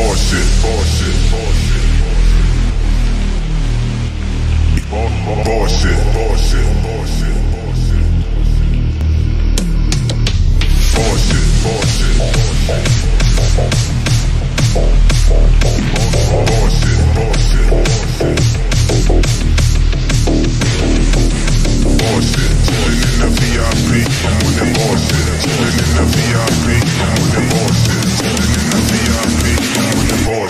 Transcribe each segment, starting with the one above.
Bullshit, bullshit, bullshit. Bullshit, bullshit, bullshit, bullshit. Bullshit, bullshit, bullshit. Bullshit, chillin' in the VIP, I'm on that bullshit. Chillin' in the VIP, I'm on that bullshit. Chillin' in the VIP,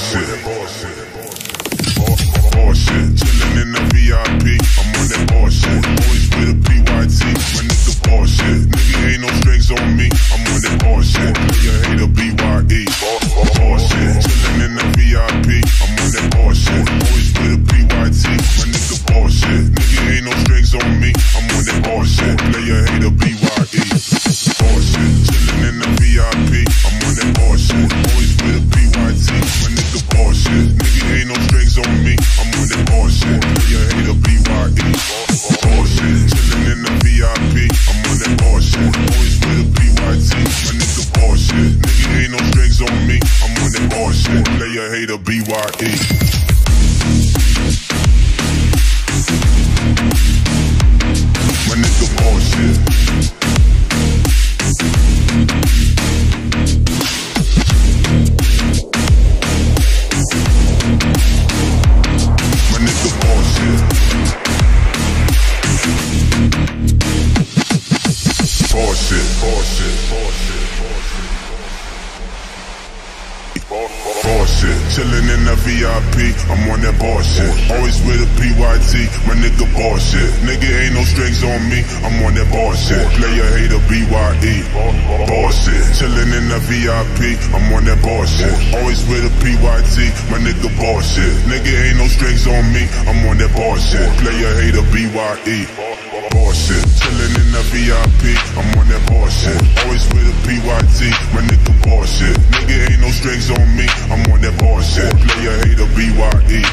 bullshit. Bullshit, chillin' in the VIP, I'm on that bullshit. Always with a PYT, my nigga bullshit. Nigga ain't no strings on me, I'm on that bullshit. Player hater BYE, bullshit. Chillin' in the VIP, I'm on that bullshit. Always with a PYT, my nigga bullshit. Nigga ain't no strings on me, I'm on that bullshit. Player hater bullshit, chillin' in the VIP, I'm on that boss shit. Always with a PYT, my nigga boss shit. Nigga ain't no strings on me, I'm on that boss shit. Player hater BYE, boss shit. Chillin' in the VIP, I'm on that boss shit. Always with a PYT, my nigga boss shit. Nigga ain't no strings on me, I'm on that bullshit. Player hater BYE, bullshit. Chillin' in the VIP, I'm on that bullshit. Always with a PYT, my nigga bullshit. Nigga ain't no strings on me, I'm on that Player hater BYE,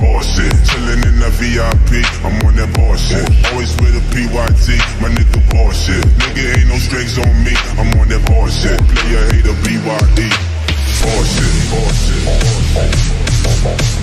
bullshit. Chillin' in the VIP, I'm on that bullshit. Always with a PYT, my nigga bullshit. Nigga ain't no strings on me, I'm on that bullshit. Player hater BYE, bullshit, bullshit. Bullshit,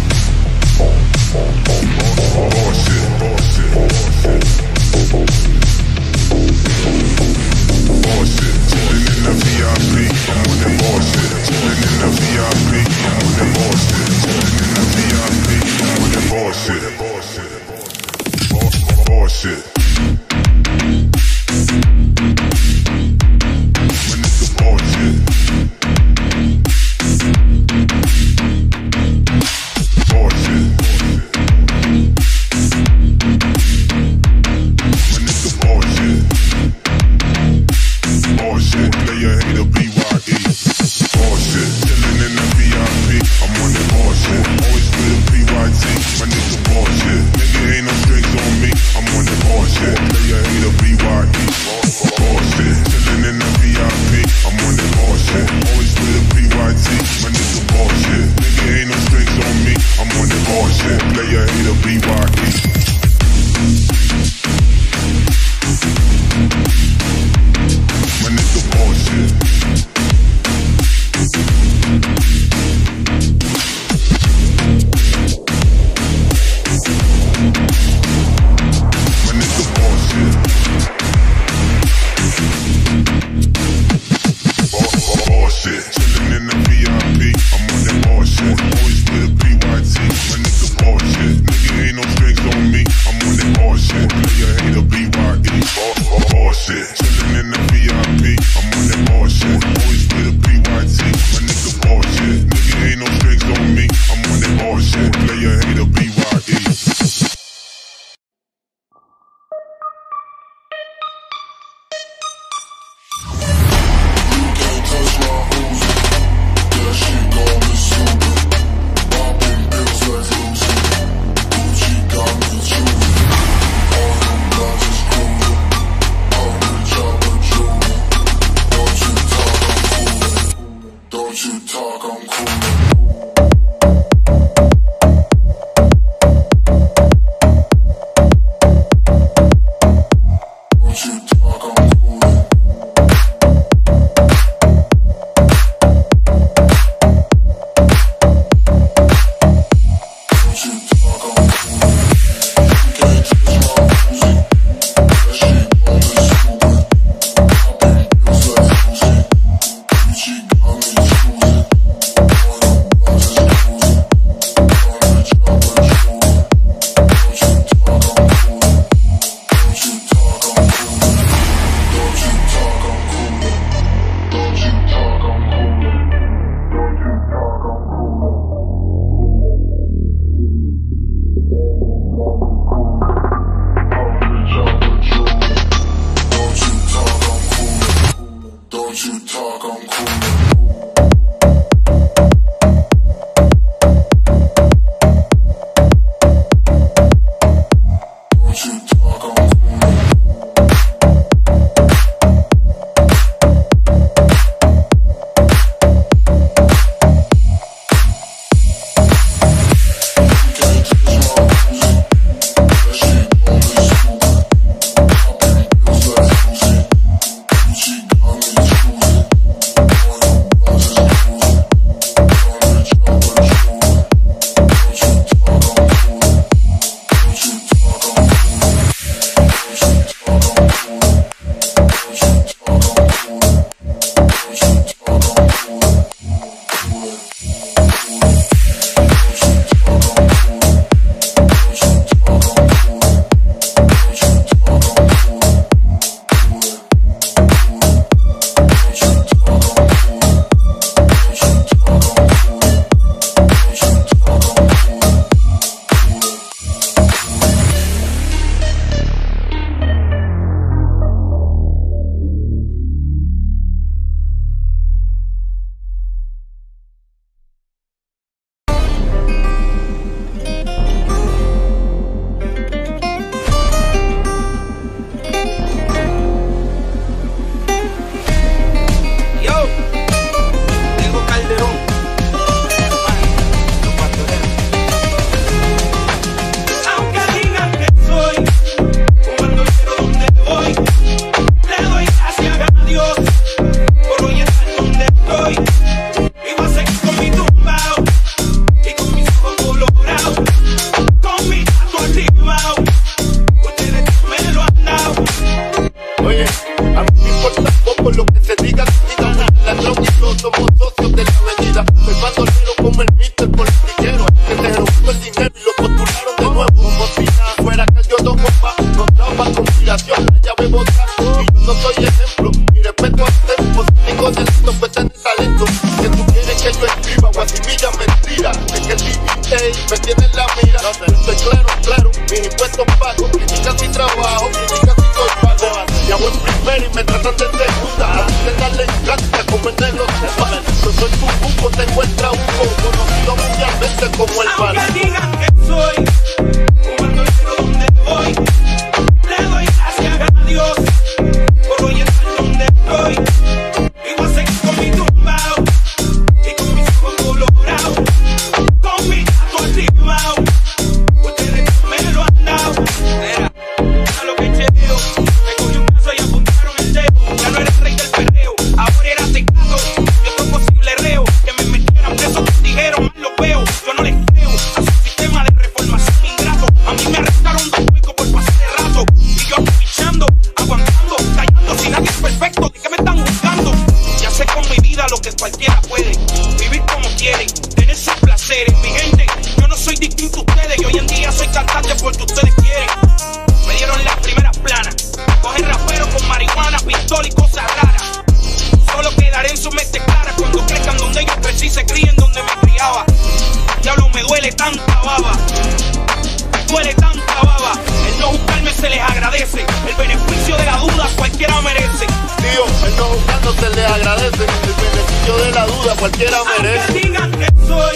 no juzgarme se les agradece. El beneficio de la duda cualquiera merece. Tío, el no juzgando se les agradece. El beneficio de la duda cualquiera merece. Aunque digan que soy,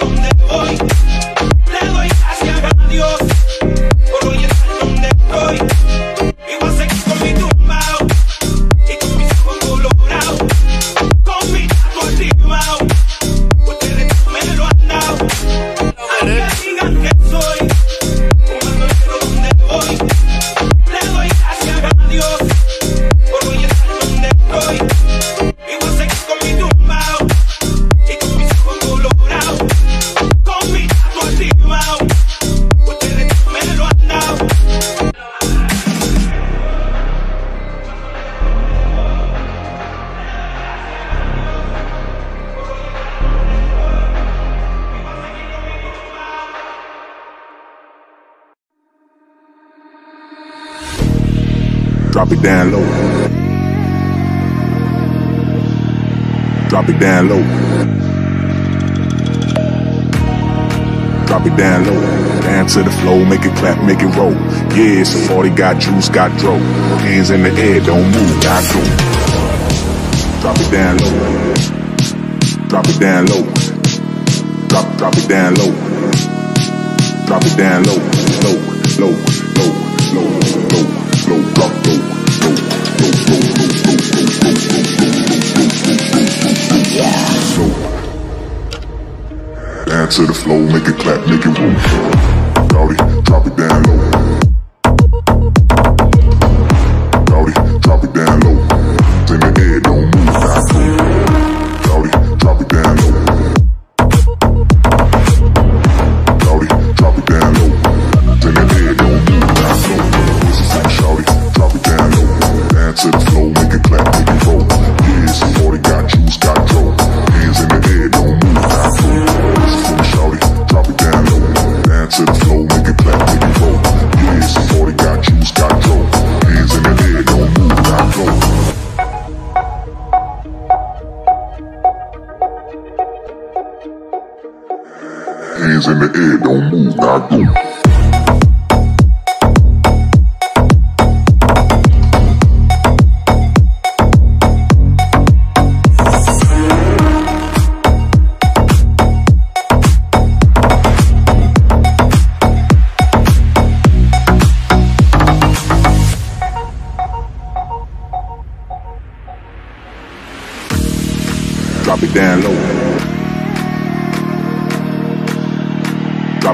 donde voy. Drop it down low. Drop it down low. Drop it down low. Down to the flow, make it clap, make it roll. Yeah, it's a 40, got juice, got dro. Hands in the air, don't move, I go. Drop it down low. Drop it down low. Drop, drop it down low. Drop it down low, low, low, low, low, low. low. Dance to the flow, make it clap, make it roll. Rowdy, drop it down low.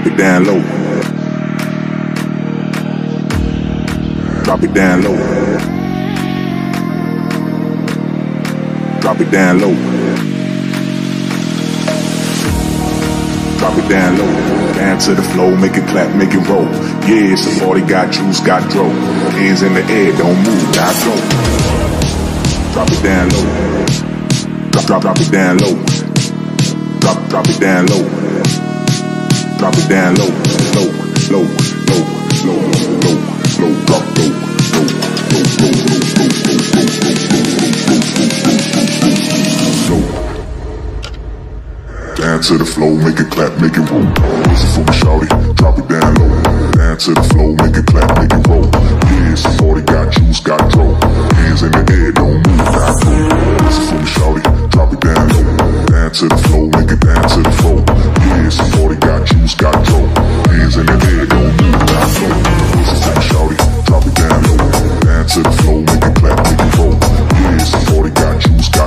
Drop it down low. Drop it down low. Drop it down low. Drop it down low. Down to the floor, make it clap, make it roll. Yeah, it's a 40, got juice, got dro. Hands in the air, don't move, not go. Drop it down low. Drop, drop, drop it down low. Drop, drop it down low low, low, drop low, low, low, low, low, low, low, low, low, low, low. Down to the flow, make it clap, make it roll. Listen for me, shawty, drop it down low. Down to the flow, make it clap, make it roll. Yeah, 40, got juice, got dro. Hands in the air, don't move, not go. Listen for me, shawty, drop it down low. Down to the flow, make it down to the flow. 40, got juice, got dro. Hands in the air, don't shawty, drop it down low. Down the flow, make it clap, make it roll. Yeah, 40, got juice, got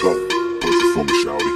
Come, push it for me, shout